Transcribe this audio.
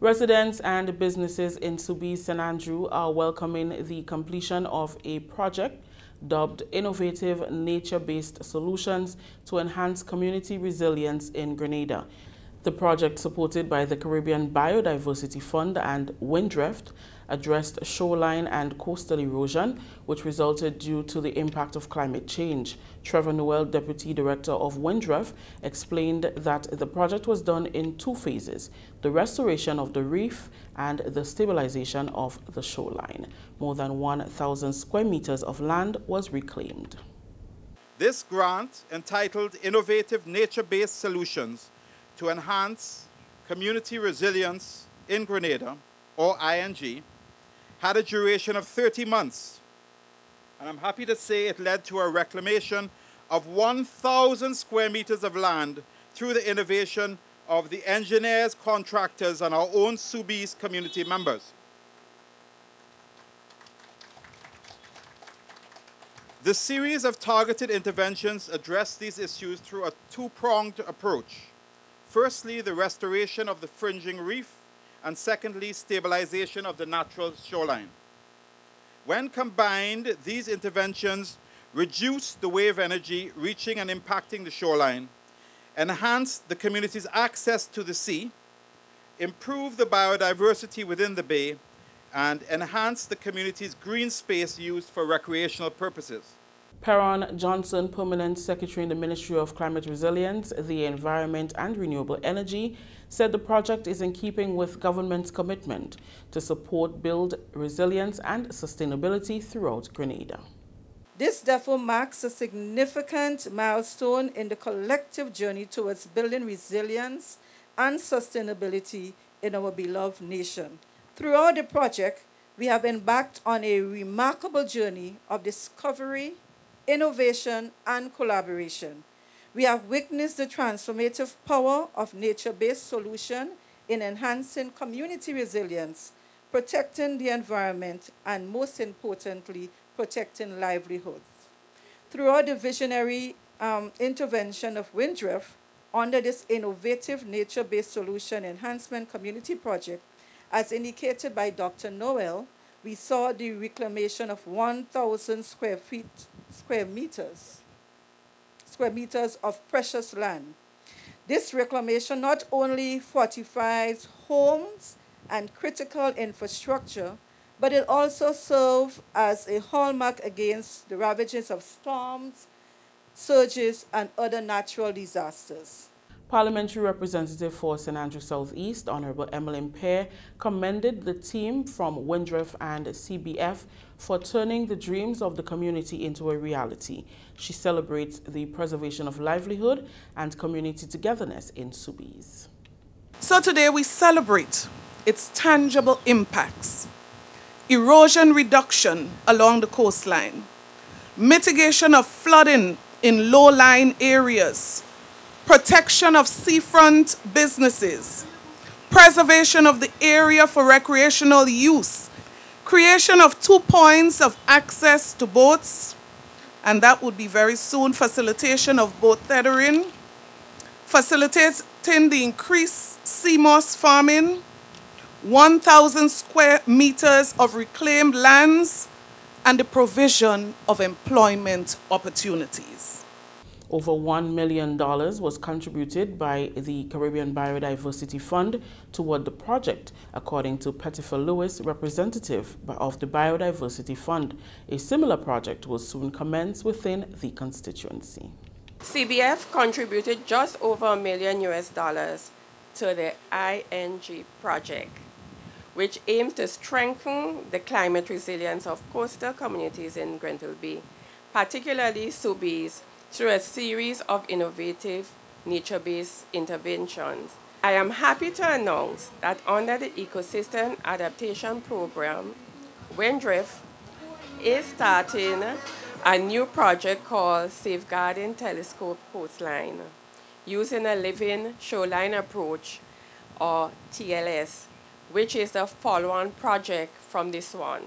Residents and businesses in Soubise St. Andrew are welcoming the completion of a project dubbed Innovative Nature-Based Solutions to Enhance Community Resilience in Grenada. The project, supported by the Caribbean Biodiversity Fund and WINDREF, addressed shoreline and coastal erosion, which resulted due to the impact of climate change. Trevor Noel, Deputy Director of WINDREF, explained that the project was done in two phases, the restoration of the reef and the stabilization of the shoreline. More than 1,000 square meters of land was reclaimed. This grant, entitled Innovative Nature-Based Solutions, to enhance community resilience in Grenada, or ING, had a duration of 30 months. And I'm happy to say it led to a reclamation of 1,000 square meters of land through the innovation of the engineers, contractors, and our own Soubise community members. The series of targeted interventions address these issues through a two-pronged approach. Firstly, the restoration of the fringing reef, and secondly, stabilization of the natural shoreline. When combined, these interventions reduce the wave energy reaching and impacting the shoreline, enhance the community's access to the sea, improve the biodiversity within the bay, and enhance the community's green space used for recreational purposes. Perron Johnson, Permanent Secretary in the Ministry of Climate Resilience, the Environment and Renewable Energy, said the project is in keeping with government's commitment to support build resilience and sustainability throughout Grenada. This therefore marks a significant milestone in the collective journey towards building resilience and sustainability in our beloved nation. Throughout the project, we have embarked on a remarkable journey of discovery, innovation, and collaboration. We have witnessed the transformative power of nature-based solution in enhancing community resilience, protecting the environment, and most importantly, protecting livelihoods. Throughout the visionary um, intervention of WINDREF under this innovative nature-based solution enhancement community project, as indicated by Dr. Noel, we saw the reclamation of 1,000 square feet square meters, square meters of precious land. This reclamation not only fortifies homes and critical infrastructure, but it also serves as a hallmark against the ravages of storms, surges, and other natural disasters. Parliamentary Representative for St. Andrew Southeast, Honorable Emmalin Pierre, commended the team from WINDREF and CBF for turning the dreams of the community into a reality. She celebrates the preservation of livelihood and community togetherness in Soubise. So today we celebrate its tangible impacts. Erosion reduction along the coastline, mitigation of flooding in low-lying areas, protection of seafront businesses, preservation of the area for recreational use, creation of two points of access to boats, and that would be very soon facilitation of boat tethering, facilitating the increased sea moss farming, 1,000 square meters of reclaimed lands, and the provision of employment opportunities. Over $1 million was contributed by the Caribbean Biodiversity Fund toward the project, according to Pettifer Lewis, representative of the Biodiversity Fund. A similar project will soon commence within the constituency. CBF contributed just over a million US dollars to the ING project, which aims to strengthen the climate resilience of coastal communities in Grenville Bay, particularly Soubise, through a series of innovative nature-based interventions. I am happy to announce that under the Ecosystem Adaptation Program, WINDREF is starting a new project called Safeguarding Telescope Coastline, using a living shoreline approach, or TLS, which is the follow-on project from this one.